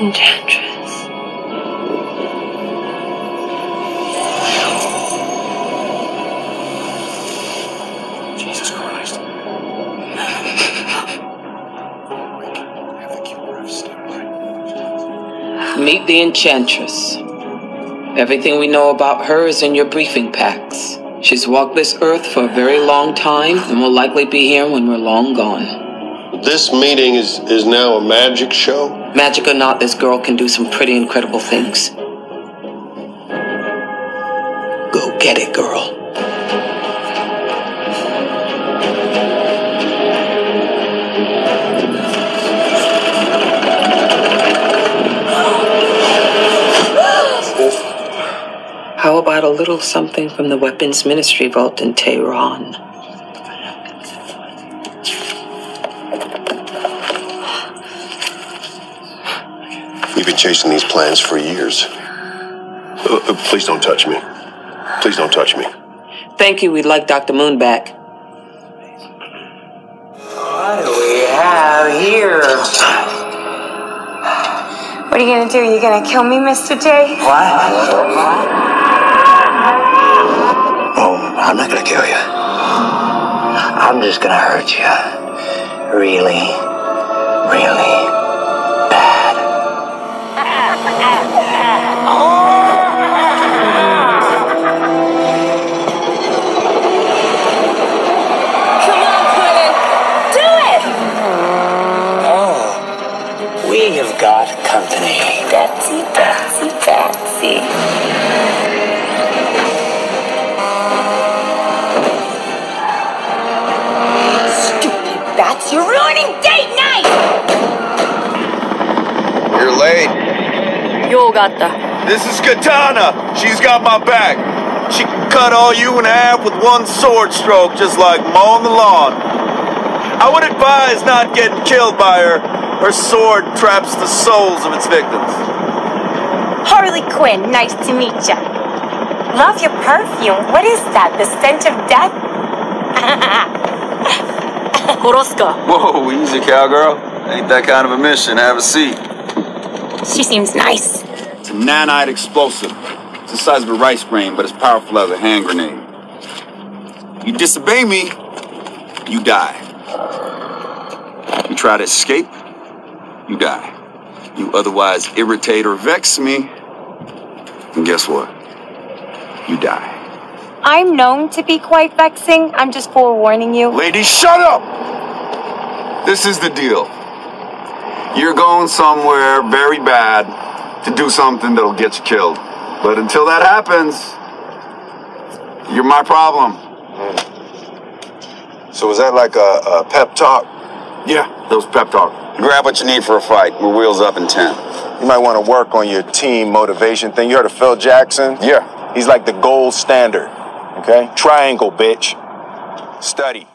Enchantress. Jesus Christ. Meet the Enchantress. Everything we know about her is in your briefing packs. She's walked this earth for a very long time and will likely be here when we're long gone. This meeting is, is now a magic show? Magic or not, this girl can do some pretty incredible things. Go get it, girl. How about a little something from the Weapons Ministry Vault in Tehran? You've been chasing these plans for years. Uh, uh, please don't touch me. Please don't touch me. Thank you, we'd like Dr. Moone back. What do we have here? What are you gonna do? You gonna kill me, Mr. J? What? Oh, I'm not gonna kill you. I'm just gonna hurt you. Really, really bad. Come on, Quentin! Do it! Oh, we have got company. Betsy, Betsy, Betsy. Stupid you're ruining date night! You're late. Yogata. This is Katana. She's got my back. She can cut all you in half with one sword stroke, just like mowing the lawn. I would advise not getting killed by her. Her sword traps the souls of its victims. Harley Quinn, nice to meet ya. Love your perfume. What is that? The scent of death? Horoska. Whoa, easy, cowgirl. Ain't that kind of a mission. Have a seat. She seems nice. It's a nanite explosive. It's the size of a rice grain, but it's powerful as a hand grenade. You disobey me, you die. You try to escape, you die. You otherwise irritate or vex me, and guess what? You die. I'm known to be quite vexing. I'm just forewarning you. Lady, shut up! This is the deal. You're going somewhere very bad to do something that'll get you killed. But until that happens, you're my problem. So was that like a, a pep talk? Yeah, those pep talk. Grab what you need for a fight. We're wheels up in 10. You might want to work on your team motivation thing. You heard of Phil Jackson? Yeah. He's like the gold standard. Okay? Triangle, bitch. Study.